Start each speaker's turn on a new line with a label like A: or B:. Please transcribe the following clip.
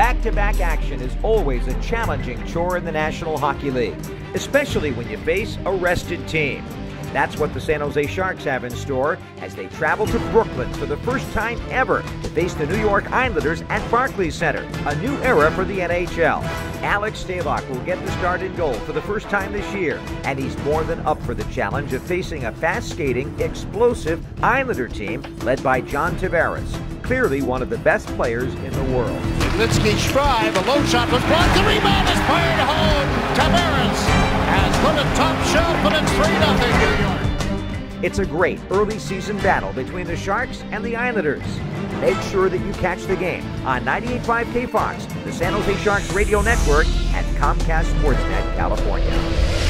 A: Back to back action is always a challenging chore in the National Hockey League, especially when you face a rested team. That's what the San Jose Sharks have in store as they travel to Brooklyn for the first time ever to face the New York Islanders at Barclays Center, a new era for the NHL. Alex Stalock will get the start in goal for the first time this year, and he's more than up for the challenge of facing a fast skating, explosive Islander team led by John Tavares, clearly one of the best players in the world.
B: Litsky Strive, a low shot was blocked, the rebound is fired home. Tavares has put a top shelf, and it's 3 0 New York.
A: It's a great early season battle between the Sharks and the Islanders. Make sure that you catch the game on 98.5 KFOX, the San Jose Sharks radio network, and Comcast Sportsnet California.